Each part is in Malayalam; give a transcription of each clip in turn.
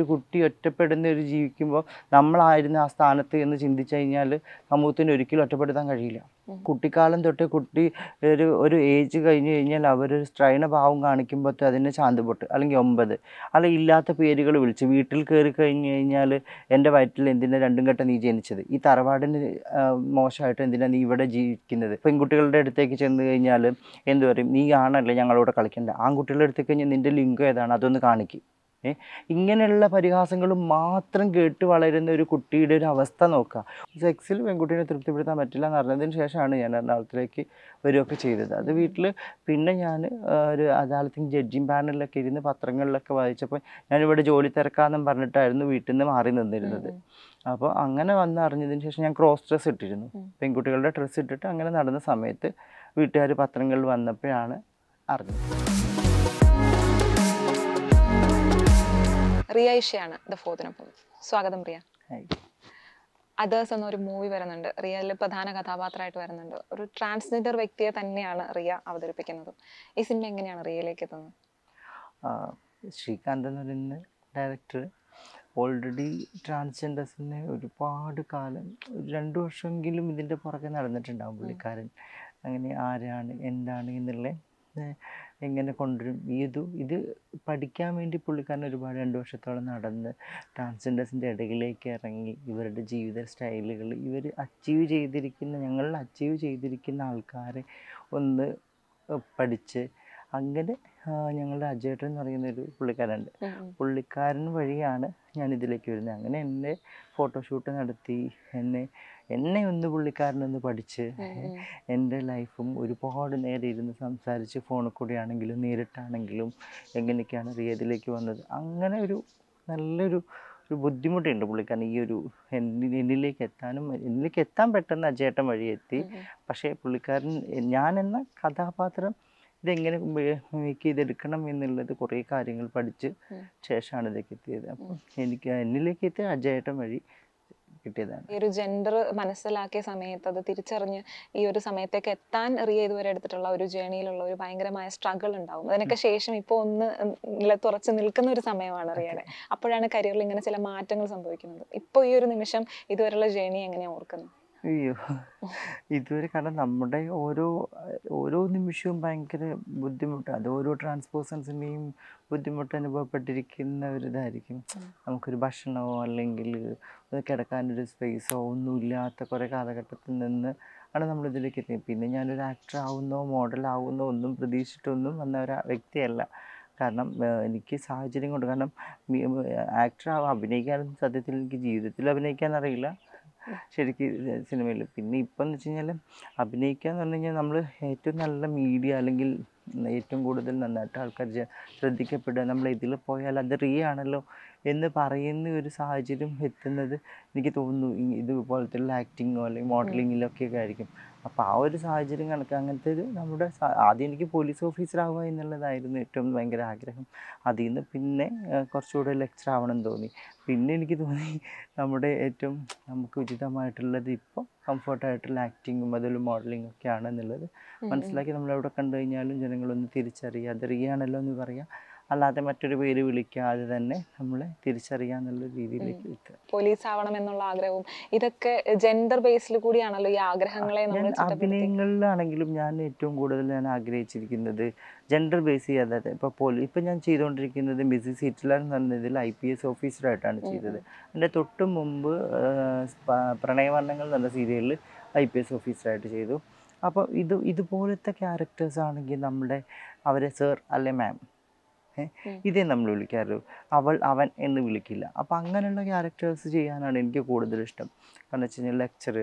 ഒരു കുട്ടി ഒറ്റപ്പെടുന്ന ഒരു ജീവിക്കുമ്പോൾ നമ്മളായിരുന്ന ആ സ്ഥാനത്ത് എന്ന് ചിന്തിച്ചു കഴിഞ്ഞാൽ സമൂഹത്തിന് ഒരിക്കലും ഒറ്റപ്പെടുത്താൻ കഴിയില്ല. കുട്ടിക്കാലം തൊട്ട് കുട്ടി ഒരു ഒരു ഏജ് കഴിഞ്ഞ് കഴിഞ്ഞാൽ അവരൊരു സ്ത്രൈണ ഭാവം കാണിക്കുമ്പോൾ അതിന് ശാന്തപൊട്ട് അല്ലെങ്കിൽ ഒമ്പത്. അല്ല ഇല്ലാത്ത പേരുകൾ വിളിച്ച് വീട്ടിൽ കയറി കഴിഞ്ഞ് കഴിഞ്ഞാൽ എന്റെ വയറ്റിൽ എന്തിനാ രണ്ടും ഘട്ടം നീ ജനിച്ചത്? ഈ തറവാടിന് മോശമായിട്ട് എന്തിനാ നീ ഇവിടെ ജീവിക്കുന്നത്? പെൺകുട്ടികളുടെ അടുത്തേക്ക് ചെന്ന് കഴിഞ്ഞാൽ എന്ത് പറയും? നീ ആണല്ലേ ഞങ്ങളോട് കളിക്കേണ്ട. ആൺകുട്ടികളുടെ അടുത്തേക്ക് കഴിഞ്ഞാൽ നിന്റെ ലിംഗം ഏതാണ്? അതൊന്ന് കാണിക്കും. ഏ? ഇങ്ങനെയുള്ള പരിഹാസങ്ങളും മാത്രം കേട്ട് വളരുന്ന ഒരു കുട്ടിയുടെ ഒരു അവസ്ഥ നോക്കുക. സെക്സിൽ പെൺകുട്ടീനെ തൃപ്തിപ്പെടുത്താൻ പറ്റില്ല എന്ന് അറിഞ്ഞതിന് ശേഷമാണ് ഞാൻ എറണാകുളത്തിലേക്ക് വരികയൊക്കെ ചെയ്തത്. അത് വീട്ടിൽ പിന്നെ ഞാൻ ഒരു അദാലത്തിന്റെ ജഡ്ജിങ് പാനലിലൊക്കെ ഇരുന്ന് പത്രങ്ങളിലൊക്കെ വായിച്ചപ്പോൾ ഞാനിവിടെ ജോലി തിരക്കാന്നും പറഞ്ഞിട്ടായിരുന്നു വീട്ടിൽ നിന്ന് മാറി നിന്നിരുന്നത്. അപ്പോൾ അങ്ങനെ വന്ന് അറിഞ്ഞതിന് ശേഷം ഞാൻ ക്രോസ് ഡ്രസ്സ് ഇട്ടിരുന്നു. പെൺകുട്ടികളുടെ ഡ്രസ്സ് ഇട്ടിട്ട് അങ്ങനെ നടന്ന സമയത്ത് വീട്ടുകാർ പത്രങ്ങളിൽ വന്നപ്പോഴാണ് അറിഞ്ഞത്. റിയ ഇഷയാണ് ദ ഫോർത്തിനൊപ്പം സ്വാഗതം റിയ. അതേഴ്സ് എന്നൊരു മൂവി വരുന്നുണ്ട്. റിയയിൽ പ്രധാന കഥാപാത്രമായിട്ട് വരുന്നുണ്ട്. ഒരു ട്രാൻസ്ജെൻഡർ വ്യക്തിയെ തന്നെയാണ് റിയ അവതരിപ്പിക്കുന്നത്. ഈ സിനിമ എങ്ങനെയാണ് റിയയിലേക്ക് എത്തുന്നത്? ശ്രീകാന്ത് എന്ന് പറയുന്ന ഡയറക്ടർ ഓൾറെഡി ട്രാൻസ്ജെൻഡേഴ്സിനെ ഒരുപാട് കാലം ഒരു രണ്ട് വർഷമെങ്കിലും ഇതിന്റെ പുറകെ നടന്നിട്ടുണ്ടാവും പുള്ളിക്കാരൻ. അങ്ങനെ ആരാണ് എന്താണ് എന്നുള്ള എങ്ങനെ കൊണ്ടുവരും? ഇത് ഇത് പഠിക്കാൻ വേണ്ടി പുള്ളിക്കാരൻ ഒരുപാട് രണ്ട് വർഷത്തോളം നടന്ന് ട്രാൻസ്ജെൻഡേഴ്സിന്റെ ഇടയിലേക്ക് ഇറങ്ങി. ഇവരുടെ ജീവിത സ്റ്റൈലുകൾ ഇവർ അച്ചീവ് ചെയ്തിരിക്കുന്ന ഞങ്ങളിൽ അച്ചീവ് ചെയ്തിരിക്കുന്ന ആൾക്കാരെ ഒന്ന് പഠിച്ച് അങ്ങനെ ഞങ്ങളുടെ അജേട്ടൻ എന്ന് പറയുന്ന ഒരു പുള്ളിക്കാരുണ്ട്. പുള്ളിക്കാരൻ വഴിയാണ് ഞാൻ ഇതിലേക്ക് വരുന്നത്. അങ്ങനെ എന്റെ ഫോട്ടോഷൂട്ട് നടത്തി എന്നെ എന്നെ ഒന്ന് പുള്ളിക്കാരനൊന്ന് പഠിച്ച്. എന്റെ ലൈഫും ഒരുപാട് നേരം ഇരുന്ന് സംസാരിച്ച് ഫോണിൽ കൂടെ ആണെങ്കിലും നേരിട്ടാണെങ്കിലും എങ്ങനെയൊക്കെയാണ് റിയതിലേക്ക് വന്നത് അങ്ങനെ ഒരു നല്ലൊരു ഒരു ബുദ്ധിമുട്ടുണ്ട് പുള്ളിക്കാരൻ ഈ ഒരു എന്നി- എന്നിലേക്ക് എത്താനും എന്നിലേക്ക് എത്താൻ പെട്ടെന്ന് അജേട്ടൻ വഴി എത്തി. പക്ഷേ പുള്ളിക്കാരൻ ഞാൻ എന്ന കഥാപാത്രം ഇതെങ്ങനെ എനിക്ക് ഇതെടുക്കണം എന്നുള്ളത് കുറേ കാര്യങ്ങൾ പഠിച്ച്. ശേഷമാണ് ഇതിലേക്ക് എത്തിയത് അപ്പം എനിക്ക് എന്നിലേക്ക് എത്തിയ അജയേട്ടൻ വഴി കിട്ടിയതാണ്. ഈ ഒരു ജെൻഡർ മനസ്സിലാക്കിയ സമയത്ത് അത് തിരിച്ചറിഞ്ഞ് ഈ ഒരു സമയത്തേക്ക് എത്താൻ റിയ ഇതുവരെ എടുത്തിട്ടുള്ള ഒരു ജേണിയിലുള്ള ഒരു ഭയങ്കരമായ സ്ട്രഗിൾ ഉണ്ടാവും. അതിനൊക്കെ ശേഷം ഇപ്പോൾ ഒന്ന് നിലത്തുറച്ച് നിൽക്കുന്ന ഒരു സമയമാണ് റിയയുടെ അപ്പോഴാണ് കരിയറിൽ ഇങ്ങനെ ചില മാറ്റങ്ങൾ സംഭവിക്കുന്നത്. ഇപ്പോൾ ഈ ഒരു നിമിഷം ഇതുവരെയുള്ള ജേണി എങ്ങനെയാണ് ഓർക്കുന്നത്? അയ്യോ. ഇതുവരെ കാരണം നമ്മുടെ ഓരോ ഓരോ നിമിഷവും ഭയങ്കര ബുദ്ധിമുട്ട്. അത് ഓരോ ട്രാൻസ്പോർട്ടൻസിന്റെയും ബുദ്ധിമുട്ട് അനുഭവപ്പെട്ടിരിക്കുന്ന ഒരു ഇതായിരിക്കും. നമുക്കൊരു ഭക്ഷണമോ അല്ലെങ്കിൽ കിടക്കാനൊരു സ്പേസോ ഒന്നുമില്ലാത്ത കുറേ കാലഘട്ടത്തിൽ നിന്ന് ആണ് നമ്മൾ ഇതിലേക്ക് എത്തിയത്. പിന്നെ ഞാനൊരു ആക്ടർ ആവുന്നോ മോഡൽ ആവുന്നോ ഒന്നും പ്രതീക്ഷിച്ചിട്ടൊന്നും വന്ന ഒരു വ്യക്തിയല്ല. കാരണം എനിക്ക് സാഹചര്യം കൊണ്ട് കാരണം ആക്ടർ അഭിനയിക്കാൻ സത്യത്തിൽ എനിക്ക് ജീവിതത്തിൽ അഭിനയിക്കാൻ അറിയില്ല. ശരിക്ക് സിനിമയിൽ പിന്നെ ഇപ്പം എന്ന് വെച്ച് കഴിഞ്ഞാൽ അഭിനയിക്കുക എന്ന് പറഞ്ഞു കഴിഞ്ഞാൽ നമ്മൾ ഏറ്റവും നല്ല മീഡിയ അല്ലെങ്കിൽ ഏറ്റവും കൂടുതൽ നന്നായിട്ട് ആൾക്കാർ ശ്രദ്ധിക്കപ്പെടുക. നമ്മൾ ഇതിൽ പോയാൽ അത് റിയ ആണല്ലോ എന്ന് പറയുന്ന ഒരു സാഹചര്യം എത്തുന്നത് എനിക്ക് തോന്നുന്നു. ഇതുപോലത്തെ ആക്ടിങ്ങോ അല്ലെങ്കിൽ മോഡലിങ്ങിലൊക്കെ ആയിരിക്കും. അപ്പോൾ ആ ഒരു സാഹചര്യം കണക്ക് അങ്ങനത്തെ ഒരു നമ്മുടെ ആദ്യം എനിക്ക് പോലീസ് ഓഫീസർ ആവുക എന്നുള്ളതായിരുന്നു ഏറ്റവും ഭയങ്കര ആഗ്രഹം. അതിൽ നിന്ന് പിന്നെ കുറച്ചുകൂടെ ലെക്ചർ ആവണം എന്ന് തോന്നി. പിന്നെ എനിക്ക് തോന്നി നമ്മുടെ ഏറ്റവും നമുക്ക് ഉചിതമായിട്ടുള്ളത് ഇപ്പോൾ കംഫർട്ടായിട്ടുള്ള ആക്ടിങ്ങും അതുപോലെ മോഡലിംഗ് ഒക്കെയാണ് എന്നുള്ളത്. മനസ്സിലാക്കി നമ്മളെവിടെ കണ്ടു കഴിഞ്ഞാലും ജനങ്ങളൊന്ന് തിരിച്ചറിയുക അത് റിയാണല്ലോ എന്ന് പറയാം. അല്ലാതെ മറ്റൊരു പേര് വിളിക്കാതെ തന്നെ നമ്മളെ തിരിച്ചറിയാന്നുള്ള രീതിയിലേക്ക് എത്തുക. പോലീസ് ആവണം എന്നുള്ള ആഗ്രഹവും ഇതൊക്കെ ജെൻഡർ ബേസിൽ കൂടിയാണല്ലോ ഈ ആഗ്രഹങ്ങളെ അഭിനയങ്ങളിലാണെങ്കിലും ഞാൻ ഏറ്റവും കൂടുതൽ ഞാൻ ആഗ്രഹിച്ചിരിക്കുന്നത് ജെൻഡർ ബേസ് ചെയ്യാതെ ഇപ്പോൾ പോലീസ് ഇപ്പം ഞാൻ ചെയ്തുകൊണ്ടിരിക്കുന്നത് മിസ്സിസ് ഹിറ്റ്ലർ എന്ന് പറഞ്ഞതിൽ ഐ പി എസ് ഓഫീസറായിട്ടാണ് ചെയ്തത്. എന്റെ തൊട്ട് മുമ്പ് പ്രണയവർണങ്ങൾ എന്ന പറഞ്ഞ സീരിയലിൽ ഐ പി എസ് ഓഫീസറായിട്ട് ചെയ്തു. അപ്പോൾ ഇത് ഇതുപോലത്തെ ക്യാരക്ടേഴ്സ് ആണെങ്കിൽ നമ്മുടെ അവരെ സർ അല്ലെ മാം ഇതേ നമ്മൾ വിളിക്കാറുള്ളൂ അവൾ അവൻ എന്ന് വിളിക്കില്ല. അപ്പം അങ്ങനെയുള്ള ക്യാരക്ടേഴ്സ് ചെയ്യാനാണ് എനിക്ക് കൂടുതൽ ഇഷ്ടം. കാരണം വെച്ച് കഴിഞ്ഞാൽ lecturer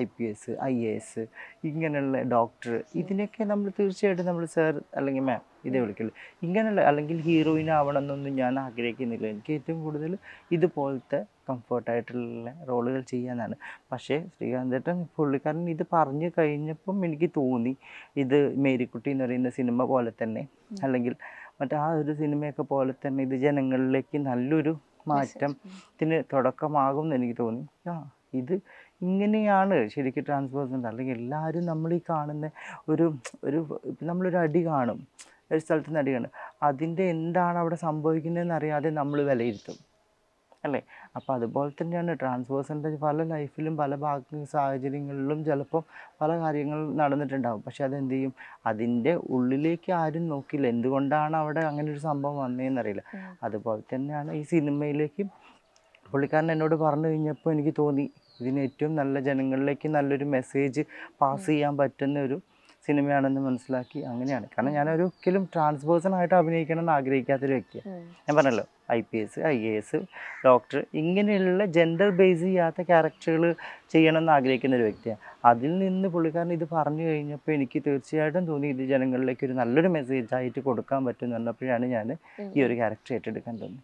I P S I A S ഇങ്ങനെയുള്ള ഡോക്ടർ ഇതിനൊക്കെ നമ്മൾ തീർച്ചയായിട്ടും നമ്മൾ സർ അല്ലെങ്കിൽ മാം ഇതേ വിളിക്കുള്ളൂ. ഇങ്ങനെയുള്ള അല്ലെങ്കിൽ ഹീറോയിൻ ആവണം എന്നൊന്നും ഞാൻ ആഗ്രഹിക്കുന്നില്ല. എനിക്ക് ഏറ്റവും കൂടുതൽ ഇതുപോലത്തെ കംഫർട്ടായിട്ടുള്ള റോളുകൾ ചെയ്യാനാണ്. പക്ഷേ ശ്രീകാന്തേട്ടൻ പുള്ളിക്കാരൻ ഇത് പറഞ്ഞു കഴിഞ്ഞപ്പം എനിക്ക് തോന്നി. ഇത് മേരിക്കുട്ടി എന്ന് പറയുന്ന സിനിമ പോലെ തന്നെ. അല്ലെങ്കിൽ മറ്റേ ആ ഒരു സിനിമയൊക്കെ പോലെ തന്നെ ഇത് ജനങ്ങളിലേക്ക് നല്ലൊരു മാറ്റത്തിന് തുടക്കമാകും എന്ന് എനിക്ക് തോന്നി. ആ ഇത് ഇങ്ങനെയാണ് ശരിക്കും ട്രാൻസ്പോർട്ട് അല്ലെങ്കിൽ എല്ലാവരും നമ്മൾ ഈ കാണുന്ന ഒരു ഒരു നമ്മളൊരു അടി കാണും. ഒരു സ്ഥലത്ത് നിന്ന് അടി കാണും. അതിന്റെ എന്താണ് അവിടെ സംഭവിക്കുന്നതെന്ന് അറിയാതെ നമ്മൾ വിലയിരുത്തും. അല്ലേ? അപ്പോൾ അതുപോലെ തന്നെയാണ് ട്രാൻസ്പേഴ്സന്റെ പല ലൈഫിലും പല ഭാഗ സാഹചര്യങ്ങളിലും ചിലപ്പം പല കാര്യങ്ങൾ നടന്നിട്ടുണ്ടാകും പക്ഷെ അതെന്ത് ചെയ്യും? അതിന്റെ ഉള്ളിലേക്ക് ആരും നോക്കില്ല. എന്തുകൊണ്ടാണ് അവിടെ അങ്ങനെ ഒരു സംഭവം വന്നതെന്നറിയില്ല അറിയില്ല അതുപോലെ തന്നെയാണ് ഈ സിനിമയിലേക്ക് പുള്ളിക്കാരൻ എന്നോട് പറഞ്ഞു കഴിഞ്ഞപ്പോൾ എനിക്ക് തോന്നി ഇതിന് ഏറ്റവും നല്ല ജനങ്ങളിലേക്ക് നല്ലൊരു മെസ്സേജ് പാസ് ചെയ്യാൻ പറ്റുന്ന ഒരു സിനിമയാണെന്ന് മനസ്സിലാക്കി അങ്ങനെയാണ്. കാരണം ഞാൻ ഒരിക്കലും ട്രാൻസ്പേഴ്സൺ ആയിട്ട് അഭിനയിക്കണം എന്ന് ആഗ്രഹിക്കാത്തൊരു വ്യക്തിയാണ്. ഞാൻ പറഞ്ഞല്ലോ I P S I A S doctor ഇങ്ങനെയുള്ള ജെൻഡർ ബേസ് ചെയ്യാത്ത ക്യാരക്ടറുകൾ ചെയ്യണം എന്ന് ആഗ്രഹിക്കുന്ന ഒരു വ്യക്തിയാണ്. അതിൽ നിന്ന് പുള്ളിക്കാരൻ ഇത് പറഞ്ഞു കഴിഞ്ഞപ്പോൾ എനിക്ക് തീർച്ചയായിട്ടും തോന്നി ഇത് ജനങ്ങളിലേക്ക് ഒരു നല്ലൊരു മെസ്സേജ് ആയിട്ട് കൊടുക്കാൻ പറ്റും എന്ന് പറഞ്ഞപ്പോഴാണ് ഞാൻ ഈ ഒരു ക്യാരക്ടർ ഏറ്റെടുക്കാൻ തോന്നി.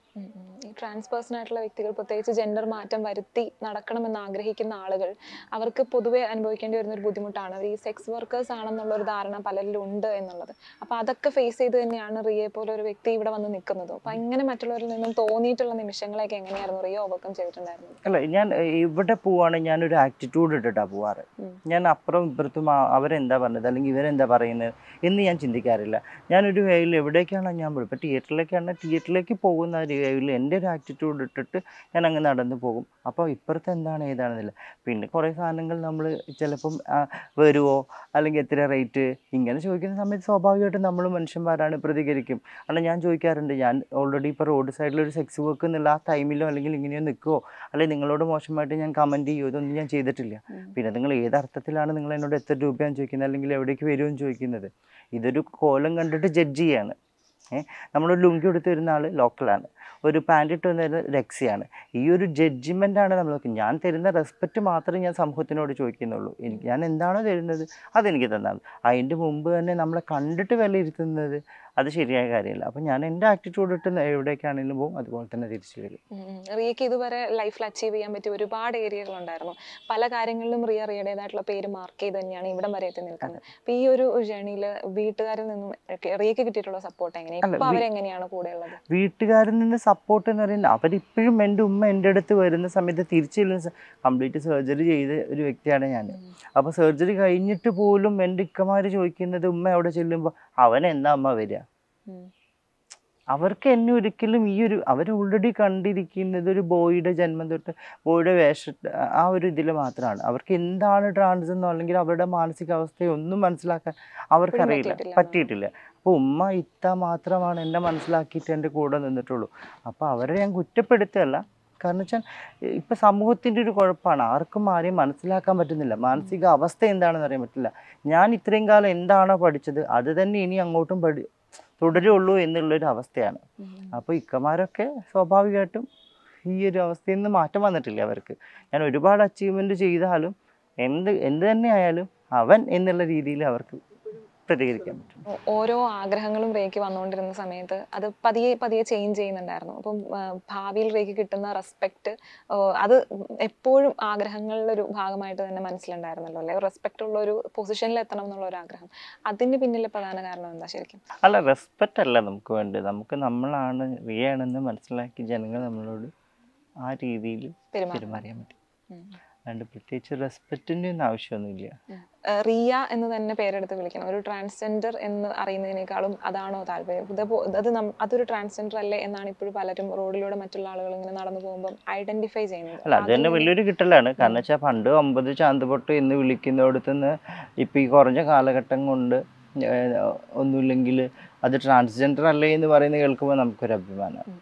ട്രാൻസ് ആയിട്ടുള്ള വ്യക്തികൾ പ്രത്യേകിച്ച് ജെൻഡർ മാറ്റം വരുത്തി നടക്കണമെന്ന് ആഗ്രഹിക്കുന്ന ആളുകൾ അവർക്ക് പൊതുവെ അനുഭവിക്കേണ്ടി വരുന്ന ഒരു ബുദ്ധിമുട്ടാണ്. അവർ ഈ സെക്സ് വർക്കേഴ്സ് ആണെന്നുള്ള ഒരു ധാരണ പലരിലും ഉണ്ട് എന്നുള്ളത്. അപ്പൊ അതൊക്കെ ഫേസ് ചെയ്ത് തന്നെയാണ് റിയെ പോലെ ഒരു വ്യക്തി ഇവിടെ വന്ന് നിൽക്കുന്നത്. അപ്പൊ ഇങ്ങനെ മറ്റുള്ളവരിൽ നിന്നും തോന്നിയിട്ടുള്ള നിമിഷങ്ങളൊക്കെ എങ്ങനെയായിരുന്നു? റിയോ ഓവർകം ചെയ്തിട്ടുണ്ടായിരുന്നു. അല്ല ഞാൻ ഇവിടെ ഇവിടെ ഞാൻ ഞാനൊരു ആറ്റിറ്റ്യൂഡ് ഇട്ടിട്ടാണ് പോവാറ്. ഞാൻ അപ്പുറം ഇപ്പുറത്തും അവരെന്താ പറഞ്ഞത്? അല്ലെങ്കിൽ ഇവരെന്താ പറയുന്നത്? എന്ന് ഞാൻ ചിന്തിക്കാറില്ല. ഞാനൊരു വേവിൽ എവിടേക്കാണോ ഞാൻ പോകും ഇപ്പോൾ തിയേറ്ററിലേക്കാണ് തിയേറ്ററിലേക്ക് പോകുന്ന ഒരു വേവിൽ എന്റെ ഒരു ആറ്റിറ്റ്യൂഡ് ഇട്ടിട്ട് ഞാൻ അങ്ങ് നടന്നു പോകും. അപ്പോൾ ഇപ്പുറത്ത് എന്താണ് ഏതാണെന്നില്ല. പിന്നെ കുറേ സാധനങ്ങൾ നമ്മൾ ചിലപ്പം വരുമോ അല്ലെങ്കിൽ എത്ര റേറ്റ് ഇങ്ങനെ ചോദിക്കുന്ന സമയത്ത് സ്വാഭാവികമായിട്ടും നമ്മൾ മനുഷ്യന്മാരാണ് പ്രതികരിക്കും. അല്ല ഞാൻ ചോദിക്കാറുണ്ട് ഞാൻ ഓൾറെഡി ഇപ്പോൾ റോഡ് സൈഡിൽ ഒരു സെക്സ് വർക്ക് എന്നുള്ള ആ ടൈമിലോ അല്ലെങ്കിൽ ഇങ്ങനെയോ നിൽക്കുമോ അല്ലെങ്കിൽ നിങ്ങളോട് മോശമായിട്ട് ഞാൻ കമന്റ് ചെയ്യുമോ ഇതൊന്നും ഞാൻ ചെയ്തിട്ടില്ല. പിന്നെ നിങ്ങൾ ഏത് അർത്ഥത്തിലാണ് നിങ്ങൾ എന്നോട് എത്ര രൂപയാണ് ചോദിക്കുന്നത്? അല്ലെങ്കിൽ എവിടേക്ക് വരുമെന്ന് ചോദിക്കുന്നത്? ഇതൊരു കോലം കണ്ടിട്ട് ജഡ്ജ് ചെയ്യാണ്. ഏഹ് നമ്മളൊരു ലുങ്കി എടുത്ത് വരുന്ന ആൾ ലോക്കലാണ് ഒരു പാന്റ് ഇട്ട് വന്നിരുന്ന രക്സിയാണ് ഈ ഒരു ജഡ്ജ്മെന്റാണ് നമ്മൾ ഞാൻ തരുന്ന റെസ്പെക്റ്റ് മാത്രമേ ഞാൻ സമൂഹത്തിനോട് ചോദിക്കുന്നുള്ളൂ. എനിക്ക് ഞാൻ എന്താണോ തരുന്നത്? അതെനിക്ക് തന്നാൽ അതിന്റെ മുമ്പ് തന്നെ നമ്മളെ കണ്ടിട്ട് വിലയിരുത്തുന്നത് അത് ശരിയായ കാര്യമല്ല. അപ്പം ഞാൻ എന്റെ ആറ്റിറ്റ്യൂഡ് ഇട്ട് എവിടേക്കാണെങ്കിലും പോകും അതുപോലെ തന്നെ തിരിച്ചു വരും. ഉം. ഇതുവരെ ലൈഫിൽ അച്ചീവ് ചെയ്യാൻ പറ്റിയ ഒരുപാട് ഏരിയകളുണ്ടായിരുന്നു പല കാര്യങ്ങളിലും റിയ റിയയുടേതായിട്ടുള്ള പേര് മാർക്ക് ചെയ്ത് തന്നെയാണ് ഇവിടം വരെ എത്തി നിൽക്കുന്നത്. അപ്പൊ ഈ ഒരു ജേണിയിൽ വീട്ടുകാരിൽ നിന്നും റിയക്ക് കിട്ടിയിട്ടുള്ള സപ്പോർട്ട് എങ്ങനെയാണ് ഇപ്പൊ അവരെങ്ങനെയാണ് കൂടെ ഉള്ളത്? വീട്ടുകാരിൽ നിന്ന് സപ്പോർട്ട് എന്ന് പറയുന്നത് അവരിപ്പോഴും എന്റെ ഉമ്മ എന്റെ അടുത്ത് വരുന്ന സമയത്ത് തിരിച്ചു കംപ്ലീറ്റ് സർജറി ചെയ്ത ഒരു വ്യക്തിയാണ് ഞാൻ. അപ്പോൾ സർജറി കഴിഞ്ഞിട്ട് പോലും എന്റെ ഇക്കമാർ ചോദിക്കുന്നത് ഉമ്മ അവിടെ ചെല്ലുമ്പോൾ അവൻ എന്താ അമ്മ വരിക. അവർക്ക് എന്നെ ഒരിക്കലും ഈ ഒരു അവർ ഓൾറെഡി കണ്ടിരിക്കുന്നത് ഒരു ബോയിയുടെ ജന്മം തൊട്ട് ബോയിയുടെ വേഷ ആ ഒരു ഇതിൽ മാത്രമാണ് അവർക്ക് എന്താണ് ട്രാൻസ് എന്നോ അല്ലെങ്കിൽ അവരുടെ മാനസികാവസ്ഥയെ ഒന്നും മനസ്സിലാക്കാൻ അവർക്കറിയില്ല. പറ്റിയിട്ടില്ല. പറ്റിയിട്ടില്ല. അപ്പോൾ ഉമ്മ ഇത്ത മാത്രമാണ് എന്നെ മനസ്സിലാക്കിയിട്ട് എന്റെ കൂടെ നിന്നിട്ടുള്ളൂ. അപ്പോൾ അവരെ ഞാൻ കുറ്റപ്പെടുത്തുകയല്ല. കാരണം വെച്ചാൽ ഇപ്പം സമൂഹത്തിന്റെ ഒരു കുഴപ്പമാണ് ആർക്കും ആരെയും മനസ്സിലാക്കാൻ പറ്റുന്നില്ല. മാനസിക അവസ്ഥ എന്താണെന്ന് അറിയാൻ പറ്റില്ല. ഞാൻ ഇത്രയും കാലം എന്താണോ പഠിച്ചത് അത് തന്നെ ഇനി അങ്ങോട്ടും പഠി തുടരുള്ളൂ എന്നുള്ളൊരു അവസ്ഥയാണ്. അപ്പോൾ ഇക്കമാരൊക്കെ സ്വാഭാവികമായിട്ടും ഈ ഒരു അവസ്ഥയിൽ നിന്ന് മാറ്റം വന്നിട്ടില്ല അവർക്ക് ഞാൻ ഒരുപാട് അച്ചീവ്മെന്റ് ചെയ്താലും എന്ത് എന്ത് തന്നെ ആയാലും അവൻ എന്നുള്ള രീതിയിൽ അവർക്ക് പ്രതികരിക്കാൻ പറ്റും. ഓരോ ആഗ്രഹങ്ങളും റേക്ക് വന്നുകൊണ്ടിരുന്ന സമയത്ത് അത് പതിയെ പതിയെ ചേഞ്ച് ചെയ്യുന്നുണ്ടായിരുന്നു. അപ്പം ഭാവിയിൽ റേക്ക് കിട്ടുന്ന റെസ്പെക്ട് അത് എപ്പോഴും ആഗ്രഹങ്ങളുടെ ഒരു ഭാഗമായിട്ട് തന്നെ മനസ്സിലുണ്ടായിരുന്നല്ലോ അല്ലെ? റെസ്പെക്ട് ഉള്ള ഒരു പൊസിഷനിൽ എത്തണം എന്നുള്ള ഒരു ആഗ്രഹം. അതിന് പിന്നിലെ പ്രധാന കാരണം എന്താ ശരിക്കും? അല്ല റെസ്പെക്റ്റ് അല്ല നമുക്ക് വേണ്ടത്. നമുക്ക് നമ്മളാണ് റിയാണെന്ന് മനസ്സിലാക്കി ജനങ്ങൾ നമ്മളോട് ആ രീതിയിൽ പെരുമാറിയാൻ പറ്റും അതുകൊണ്ട് പ്രത്യേകിച്ച് റെസ്പെക്റ്റിന്റെ ഒന്നും ആവശ്യമൊന്നുമില്ല. റിയ എന്ന് തന്നെ പേരെടുത്ത് വിളിക്കണം. ഒരു ട്രാൻസ്ജെൻഡർ എന്ന് അറിയുന്നതിനേക്കാളും അതാണോ താല്പര്യം? അത് അതൊരു ട്രാൻസ്ജെൻഡർ അല്ലേ എന്നാണ് ഇപ്പോഴും പലരും റോഡിലൂടെ മറ്റുള്ള ആളുകൾ ഇങ്ങനെ നടന്നു പോകുമ്പോൾ ഐഡന്റിഫൈ ചെയ്യുന്നത്. അല്ല അത് തന്നെ വലിയൊരു കിട്ടലാണ്. കാരണം വെച്ചാൽ പണ്ട് ഒമ്പത് ചാന്തുപൊട്ട് എന്ന് വിളിക്കുന്നിടത്ത് നിന്ന് ഇപ്പം ഈ കുറഞ്ഞ കാലഘട്ടം കൊണ്ട് ഒന്നുമില്ലെങ്കിൽ അത് ട്രാൻസ്ജെൻഡർ അല്ലേ എന്ന് പറയുന്നത് കേൾക്കുമ്പോൾ നമുക്കൊരു അഭിമാനമാണ്.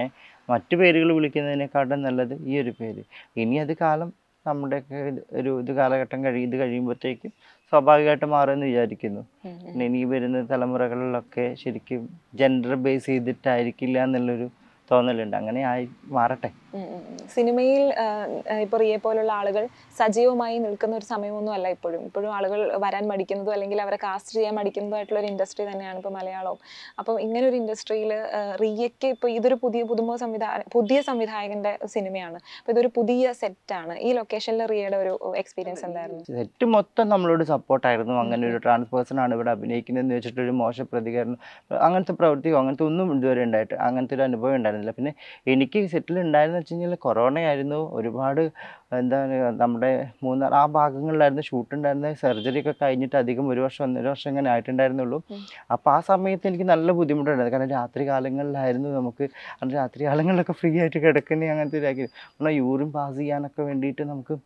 ഏഹ് മറ്റു പേരുകൾ വിളിക്കുന്നതിനെക്കാട്ടും നല്ലത് ഈ ഒരു പേര്. ഇനി അത് കാലം നമ്മുടെയൊക്കെ ഒരു ഇത് കാലഘട്ടം കഴിയും ഇത് കഴിയുമ്പോഴത്തേക്കും സ്വാഭാവികമായിട്ട് മാറുമെന്ന് വിചാരിക്കുന്നു. പിന്നെ ഇനി വരുന്ന തലമുറകളിലൊക്കെ ശരിക്കും ജെൻഡർ ബേസ് ചെയ്തിട്ടായിരിക്കില്ല എന്നുള്ളൊരു തോന്നലുണ്ട് അങ്ങനെ ആയി മാറട്ടെ. സിനിമയിൽ ഇപ്പൊ റിയെ പോലുള്ള ആളുകൾ സജീവമായി നിൽക്കുന്ന ഒരു സമയമൊന്നും അല്ല ഇപ്പോഴും. ഇപ്പോഴും ആളുകൾ വരാൻ മടിക്കുന്നതും അല്ലെങ്കിൽ അവരെ കാസ്റ്റ് ചെയ്യാൻ മടിക്കുന്നതായിട്ടുള്ള ഒരു ഇൻഡസ്ട്രി തന്നെയാണ് ഇപ്പൊ മലയാളവും. അപ്പം ഇങ്ങനെ ഒരു ഇൻഡസ്ട്രിയിൽ റിയയ്ക്ക് ഇപ്പൊ ഇതൊരു പുതിയ പുതുമ സംവിധാന പുതിയ സംവിധായകന്റെ സിനിമയാണ്. അപ്പോൾ ഇതൊരു പുതിയ സെറ്റാണ് ഈ ലൊക്കേഷനിൽ റിയയുടെ ഒരു എക്സ്പീരിയൻസ് എന്തായിരുന്നു? സെറ്റ് മൊത്തം നമ്മളോട് സപ്പോർട്ടായിരുന്നു അങ്ങനെ ഒരു ട്രാൻസ് പേഴ്സൺ ആണ് ഇവിടെ അഭിനയിക്കുന്നതെന്ന് വെച്ചിട്ടൊരു മോശ പ്രതികരണം അങ്ങനത്തെ പ്രവൃത്തിയോ അങ്ങനത്തെ ഒന്നും ഇതുവരെ ഉണ്ടായിട്ട് അങ്ങനത്തെ ഒരു അനുഭവം ഉണ്ടായിരുന്നില്ല. പിന്നെ എനിക്ക് സെറ്റിൽ ഉണ്ടായിരുന്ന വെച്ച് കഴിഞ്ഞാൽ കൊറോണ ആയിരുന്നു ഒരുപാട് എന്താണ് നമ്മുടെ മൂന്നാർ ആ ഭാഗങ്ങളിലായിരുന്നു ഷൂട്ട് ഉണ്ടായിരുന്നത്. സർജറി ഒക്കെ കഴിഞ്ഞിട്ട് അധികം ഒരു വർഷം ഒന്നര വർഷം ഇങ്ങനെ ആയിട്ടുണ്ടായിരുന്നുള്ളൂ. അപ്പോൾ ആ സമയത്ത് എനിക്ക് നല്ല ബുദ്ധിമുട്ടുണ്ടായിരുന്നു. കാരണം രാത്രി കാലങ്ങളിലായിരുന്നു നമുക്ക് രാത്രി കാലങ്ങളിലൊക്കെ ഫ്രീ ആയിട്ട് കിടക്കുന്ന അങ്ങനത്തെ ഇതാക്കി നമ്മളെ യൂറിൻ പാസ് ചെയ്യാനൊക്കെ വേണ്ടിയിട്ട് നമുക്ക്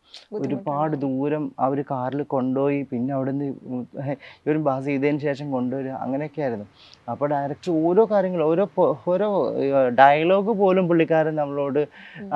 ഒരുപാട് ദൂരം അവർ കാറിൽ കൊണ്ടുപോയി പിന്നെ അവിടെ നിന്ന് യൂറിൻ പാസ് ചെയ്തതിന് ശേഷം കൊണ്ടുവരിക അങ്ങനെയൊക്കെ ആയിരുന്നു. അപ്പോൾ ഡയറക്റ്റ് ഓരോ കാര്യങ്ങൾ ഓരോ ഓരോ ഡയലോഗ് പോലും പുള്ളിക്കാരൻ നമ്മളോട്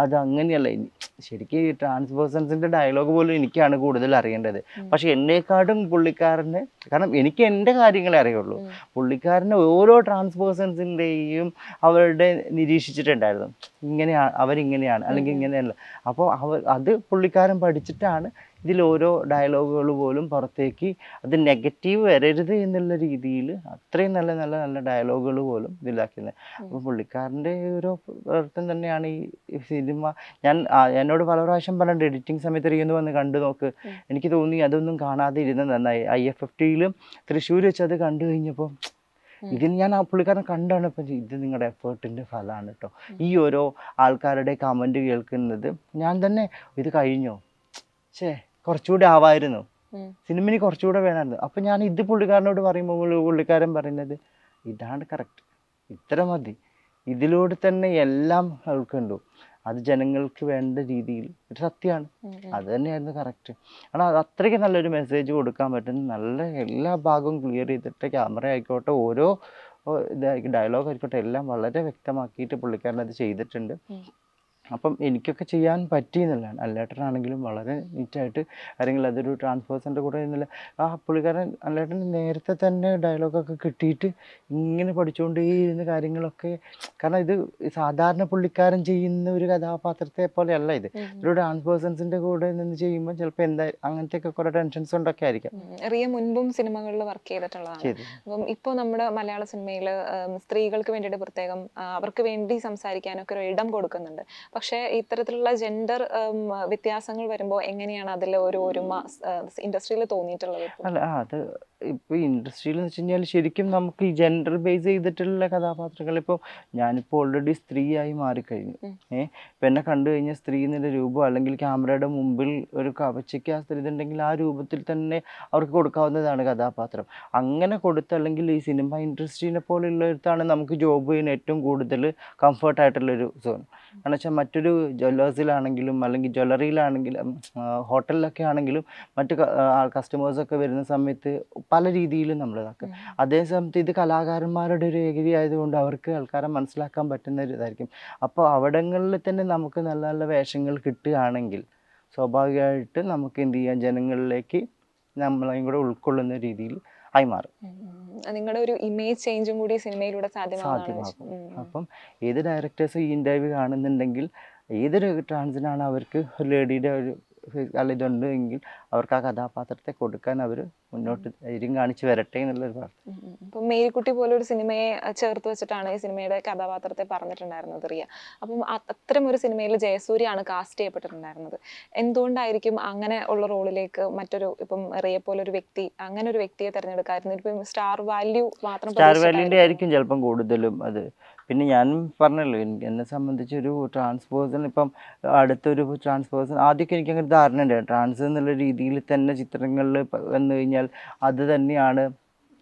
അത് അങ്ങനെയല്ല. ഇനി ശരിക്കും ഈ ട്രാൻസ്പേഴ്സൺസിന്റെ ഡയലോഗ് പോലും എനിക്കാണ് കൂടുതൽ അറിയേണ്ടത്. പക്ഷേ എന്നെക്കാട്ടും പുള്ളിക്കാരന് കാരണം എനിക്ക് എന്റെ കാര്യങ്ങളെ അറിയുള്ളൂ. പുള്ളിക്കാരന് ഓരോ ട്രാൻസ്പേഴ്സൺസിന്റെയും അവരുടെ നിരീക്ഷിച്ചിട്ടുണ്ടായിരുന്നു. ഇങ്ങനെയാണ് അവരിങ്ങനെയാണ് അല്ലെങ്കിൽ ഇങ്ങനെയല്ല. അപ്പോൾ അവർ അത് പുള്ളിക്കാരൻ പഠിച്ചിട്ടാണ് ഇതിൽ ഓരോ ഡയലോഗുകൾ പോലും പുറത്തേക്ക് അത് നെഗറ്റീവ് വരരുത് എന്നുള്ള രീതിയിൽ അത്രയും നല്ല നല്ല നല്ല ഡയലോഗുകൾ പോലും ഇതിലാക്കുന്നത് അപ്പോൾ പുള്ളിക്കാരന്റെ ഒരു പ്രവർത്തനം തന്നെയാണ് ഈ സിനിമ. ഞാൻ എന്നോട് പല പ്രാവശ്യം പറഞ്ഞിട്ട് എഡിറ്റിംഗ് സമയത്ത് അറിയുന്നു വന്ന് കണ്ടു നോക്ക്. എനിക്ക് തോന്നി അതൊന്നും കാണാതെ ഇരുന്നത് നന്നായി. ഐ എഫ് എഫ് ടിയിലും തൃശ്ശൂർ വെച്ച് അത് കണ്ടു കഴിഞ്ഞപ്പോൾ. ഇതിന് ഞാൻ ആ പുള്ളിക്കാരനെ കണ്ടാണ്. ഇപ്പം ഇത് നിങ്ങളുടെ എഫേർട്ടിന്റെ ഫലമാണ് കേട്ടോ ഈ ഓരോ ആൾക്കാരുടെ കമന്റ് കേൾക്കുന്നത് ഞാൻ തന്നെ ഇത് കഴിഞ്ഞോ? ഛേ കുറച്ചുകൂടി ആവായിരുന്നു. സിനിമയിൽ കുറച്ചുകൂടെ വേണമായിരുന്നു. അപ്പം ഞാൻ ഇത് പുള്ളിക്കാരനോട് പറയുമ്പോൾ പുള്ളി- പുള്ളിക്കാരൻ പറയുന്നത് ഇതാണ് കറക്റ്റ് ഇത്ര മതി. ഇതിലൂടെ തന്നെ എല്ലാം ഉൾക്കൊണ്ടു അത് ജനങ്ങൾക്ക് വേണ്ട രീതിയിൽ. ഒരു സത്യമാണ്. അത് തന്നെയായിരുന്നു കറക്റ്റ് കാരണം അത് അത്രയ്ക്ക് നല്ലൊരു മെസ്സേജ് കൊടുക്കാൻ പറ്റുന്ന നല്ല എല്ലാ ഭാഗവും ക്ലിയർ ചെയ്തിട്ട് ക്യാമറ ആയിക്കോട്ടെ ഓരോ ഇതായിരിക്കും ഡയലോഗ് ആയിക്കോട്ടെ എല്ലാം വളരെ വ്യക്തമാക്കിയിട്ട് പുള്ളിക്കാരൻ അത് ചെയ്തിട്ടുണ്ട്. അപ്പം എനിക്കൊക്കെ ചെയ്യാൻ പറ്റി എന്നുള്ളതാണ് അല്ലേട്ടനാണെങ്കിലും വളരെ നീറ്റായിട്ട് അല്ലെങ്കിൽ അതൊരു ട്രാൻസ്ഫേഴ്സിന്റെ കൂടെ എന്നുള്ള ആ പുള്ളിക്കാരൻ അല്ലേട്ടൻ നേരത്തെ തന്നെ ഡയലോഗൊക്കെ കിട്ടിയിട്ട് ഇങ്ങനെ പഠിച്ചുകൊണ്ടേയിരുന്ന കാര്യങ്ങളൊക്കെ. കാരണം ഇത് സാധാരണ പുള്ളിക്കാരൻ ചെയ്യുന്ന ഒരു കഥാപാത്രത്തെ പോലെയല്ല ഇത്. ഒരു ട്രാൻസ്ഫേഴ്സിന്റെ കൂടെ നിന്ന് ചെയ്യുമ്പോൾ ചിലപ്പോൾ എന്താ അങ്ങനത്തെയൊക്കെ കുറേ ടെൻഷൻസ് കൊണ്ടൊക്കെ ആയിരിക്കാം. റിയ മുൻപും സിനിമകളിൽ വർക്ക് ചെയ്തിട്ടുള്ളതാണ് അപ്പം ഇപ്പോൾ നമ്മുടെ മലയാള സിനിമയിൽ സ്ത്രീകൾക്ക് വേണ്ടിയിട്ട് പ്രത്യേകം അവർക്ക് വേണ്ടി സംസാരിക്കാനൊക്കെ ഒരു ഇടം കൊടുക്കുന്നുണ്ട്. പക്ഷേ ഇത്തരത്തിലുള്ള ജെൻഡർ വ്യത്യാസങ്ങൾ വരുമ്പോൾ എങ്ങനെയാണ് അതിലെ ഒരു ഒരുമ ഇൻഡസ്ട്രിയിൽ തോന്നിയിട്ടുള്ളത്? അല്ല അത് ഇപ്പോൾ ഇൻഡസ്ട്രിയിൽ എന്ന് വെച്ച് കഴിഞ്ഞാൽ ശരിക്കും നമുക്ക് ഈ ജെൻഡർ ബേസ് ചെയ്തിട്ടുള്ള കഥാപാത്രങ്ങൾ ഇപ്പോൾ ഞാനിപ്പോൾ ഓൾറെഡി സ്ത്രീയായി മാറിക്കഴിഞ്ഞു. ഏഹ് ഇപ്പം എന്നെ കണ്ടു കഴിഞ്ഞാൽ സ്ത്രീ എന്നുള്ള രൂപം അല്ലെങ്കിൽ ക്യാമറയുടെ മുമ്പിൽ ഒരു കവച്ചയ്ക്ക് ആ സ്ത്രീ ഉണ്ടെങ്കിൽ ആ രൂപത്തിൽ തന്നെ അവർക്ക് കൊടുക്കാവുന്നതാണ് കഥാപാത്രം. അങ്ങനെ കൊടുത്ത് അല്ലെങ്കിൽ ഈ സിനിമ ഇൻഡസ്ട്രീനെ പോലെയുള്ള പോലുള്ളിടത്താണ് നമുക്ക് ജോബ് ചെയ്യുന്ന ഏറ്റവും കൂടുതൽ കംഫർട്ടായിട്ടുള്ളൊരു സോൺ കാരണം വെച്ചാൽ മറ്റൊരു ജ്വല്ലേഴ്സിലാണെങ്കിലും അല്ലെങ്കിൽ ജ്വല്ലറിയിലാണെങ്കിലും ഹോട്ടലിലൊക്കെ ആണെങ്കിലും മറ്റ് കസ്റ്റമേഴ്സൊക്കെ വരുന്ന സമയത്ത് പല രീതിയിലും നമ്മൾ ഇതാക്കും. അതേസമയത്ത് അതേ സമയത്ത് ഇത് കലാകാരന്മാരുടെ ഒരു ഏകരി ആയതുകൊണ്ട് അവർക്ക് ആൾക്കാരെ മനസ്സിലാക്കാൻ പറ്റുന്ന ഒരു ഇതായിരിക്കും. അപ്പോൾ അവിടങ്ങളിൽ തന്നെ നമുക്ക് നല്ല നല്ല വേഷങ്ങൾ കിട്ടുകയാണെങ്കിൽ സ്വാഭാവികമായിട്ട് നമുക്ക് എന്ത് ചെയ്യാം? ജനങ്ങളിലേക്ക് നമ്മളെയും കൂടെ ഉൾക്കൊള്ളുന്ന രീതിയിൽ ആയി മാറും. നിങ്ങളുടെ ഒരു ഇമേജ് ചേഞ്ചും കൂടി സിനിമയിലൂടെ സാധ്യമാകും. അപ്പം ഏത് ഡയറക്ടേഴ്സ് ഈ ഇന്റർവ്യൂ കാണുന്നുണ്ടെങ്കിൽ ഏതൊരു ട്രാൻസിനാണ് അവർക്ക് ഒരു ലേഡിയുടെ ഒരു ഇതുണ്ട് എങ്കിൽ അവർക്ക് ആ കഥാപാത്രത്തെ കൊടുക്കാൻ അവർ മുന്നോട്ട് ധൈര്യം കാണിച്ചു വരട്ടെ എന്നുള്ളൊരു പ്രാർത്ഥന. ഇപ്പം മേരിക്കുട്ടി പോലെ ഒരു സിനിമയെ ചേർത്ത് വെച്ചിട്ടാണ് ഈ സിനിമയുടെ കഥാപാത്രത്തെ പറഞ്ഞിട്ടുണ്ടായിരുന്നത് റിയ. അപ്പം അത്തരം ഒരു സിനിമയിൽ ജയസൂര്യാണ് കാസ്റ്റ് ചെയ്യപ്പെട്ടിട്ടുണ്ടായിരുന്നത്. എന്തുകൊണ്ടായിരിക്കും അങ്ങനെ ഉള്ള റോളിലേക്ക് മറ്റൊരു ഇപ്പം റിയ പോലെ ഒരു വ്യക്തി അങ്ങനെ ഒരു വ്യക്തിയെ തിരഞ്ഞെടുക്കായിരുന്നു ഇപ്പം സ്റ്റാർ വാല്യൂ മാത്രം സ്റ്റാർ വാല്യൂന്റെ പ്രതീക്ഷിച്ചിട്ടായിരിക്കും. ആയിരിക്കും ചിലപ്പം കൂടുതലും അത് പിന്നെ ഞാൻ പറഞ്ഞല്ലോ എന്നെ സംബന്ധിച്ച് ഒരു ഇപ്പം അടുത്തൊരു ട്രാൻസ്പേഴ്സൺ ആദ്യമൊക്കെ എനിക്ക് അങ്ങനെ ധാരണ ഉണ്ടായിരുന്നു ട്രാൻസ് എന്നുള്ള രീതിയിൽ തന്നെ ചിത്രങ്ങളിൽ വന്നു കഴിഞ്ഞാൽ അത് തന്നെയാണ്